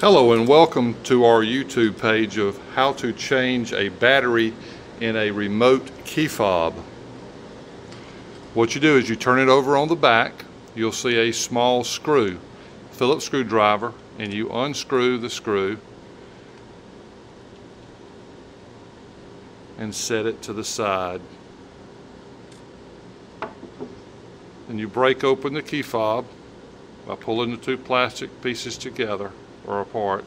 Hello and welcome to our YouTube page of how to change a battery in a remote key fob. What you do is you turn it over on the back, you'll see a small screw, Phillips screwdriver, and you unscrew the screw and set it to the side. And you break open the key fob by pulling the two plastic pieces together or apart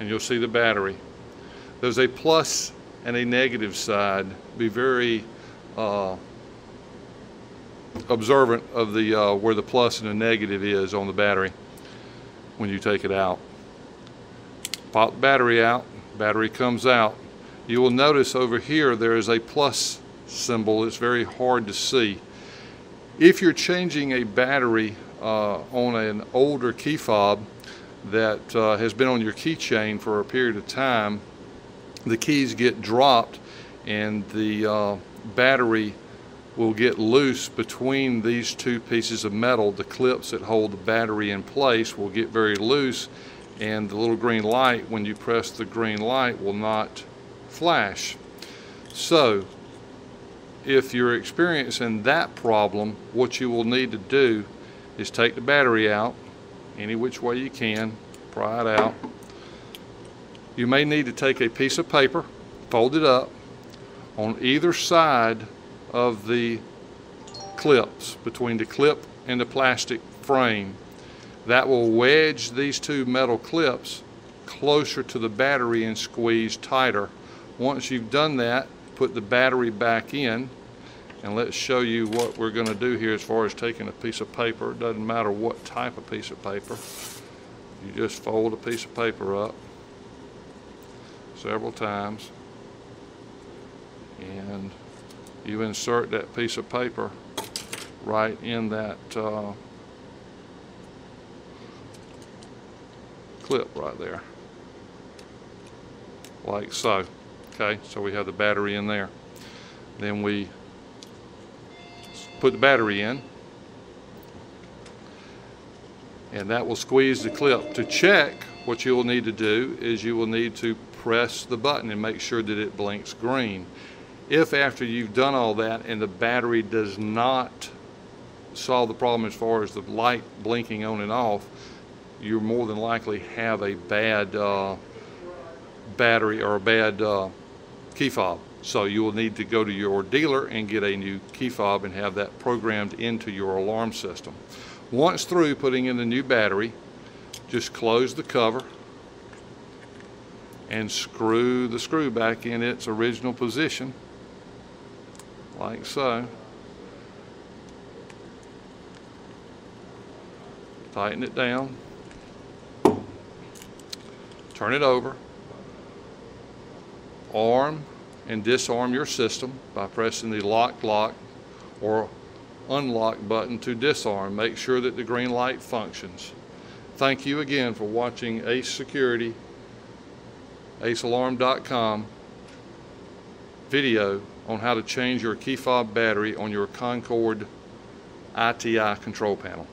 and you'll see the battery. There's a plus and a negative side. Be very uh, observant of the uh, where the plus and the negative is on the battery when you take it out. Pop the battery out, battery comes out. You will notice over here there is a plus symbol. It's very hard to see. If you're changing a battery uh, on an older key fob that uh, has been on your keychain for a period of time, the keys get dropped and the uh, battery will get loose between these two pieces of metal. The clips that hold the battery in place will get very loose and the little green light, when you press the green light, will not flash. So, if you're experiencing that problem, what you will need to do is take the battery out any which way you can, pry it out. You may need to take a piece of paper, fold it up on either side of the clips, between the clip and the plastic frame. That will wedge these two metal clips closer to the battery and squeeze tighter. Once you've done that, put the battery back in and let's show you what we're going to do here as far as taking a piece of paper. It doesn't matter what type of piece of paper. You just fold a piece of paper up several times and you insert that piece of paper right in that uh, clip right there like so okay so we have the battery in there then we put the battery in and that will squeeze the clip. To check, what you will need to do is you will need to press the button and make sure that it blinks green. If after you've done all that and the battery does not solve the problem as far as the light blinking on and off, you more than likely have a bad uh, battery or a bad uh, key fob. So you will need to go to your dealer and get a new key fob and have that programmed into your alarm system. Once through putting in the new battery, just close the cover and screw the screw back in its original position like so. Tighten it down. Turn it over. Arm and disarm your system by pressing the lock lock or unlock button to disarm. Make sure that the green light functions. Thank you again for watching Ace Security, acealarm.com video on how to change your key fob battery on your Concord ITI control panel.